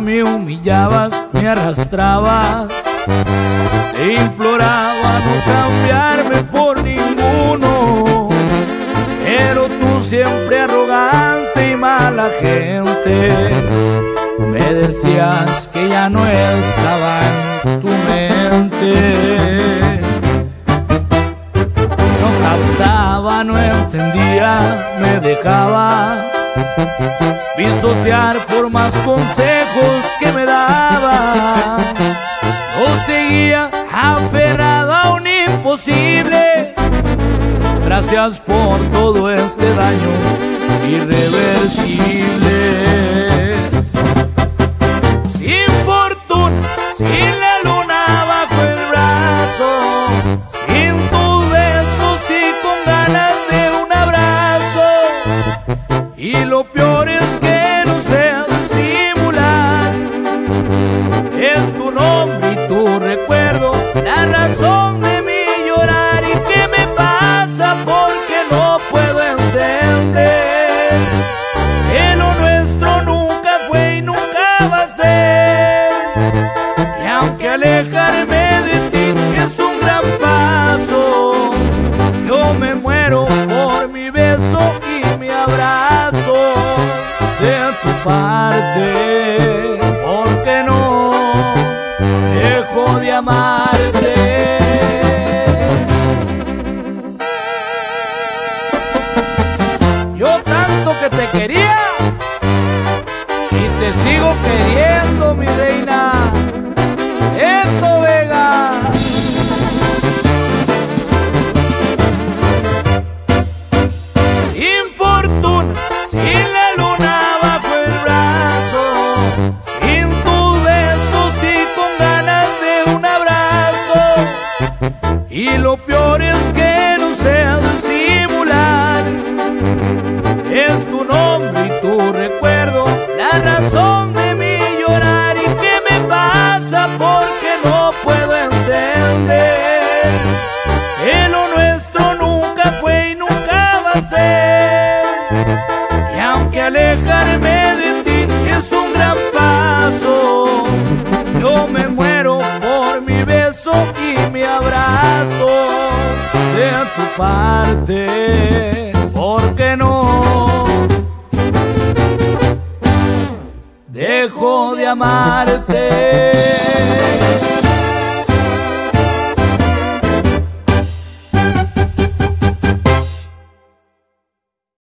Me humillabas, me arrastrabas, te imploraba no cambiarme por ninguno. Pero tú siempre arrogante y mala gente, me decías que ya no estaba en tu mente. No captaba, no entendía, me dejaba pisotear por más consejos que me daba. No seguía aferrado a un imposible. Gracias por todo este daño irreversible. Sin fortuna, sin la luna bajo el brazo, sin lo peor es que no sé disimular. Es tu nombre y tu recuerdo, la razón de mi llorar. ¿Y qué me pasa? Porque no puedo entender que lo nuestro nunca fue y nunca va a ser. Y aunque alejarme porque no dejo de amarte. Yo tanto que te quería y te sigo queriendo, mi reina. Esto Vega. Sin fortuna, sin tus besos y con ganas de un abrazo. Y lo peor es que no sé disimular. Es tu nombre y tu recuerdo, la razón de mi llorar. ¿Y qué me pasa? Porque no puedo entender que lo nuestro nunca fue y nunca va a ser. Y aunque alejarme me muero por mi beso y mi abrazo de tu parte, porque no dejo de amarte.